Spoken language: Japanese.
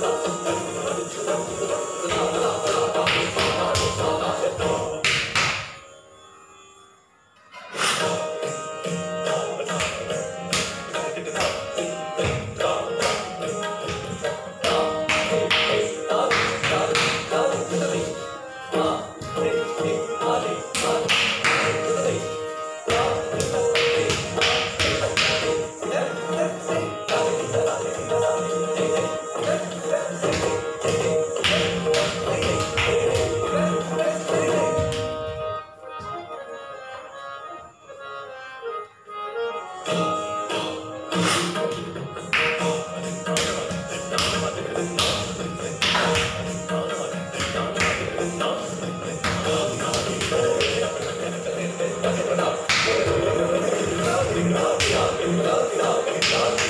Thank you. Love, love, love.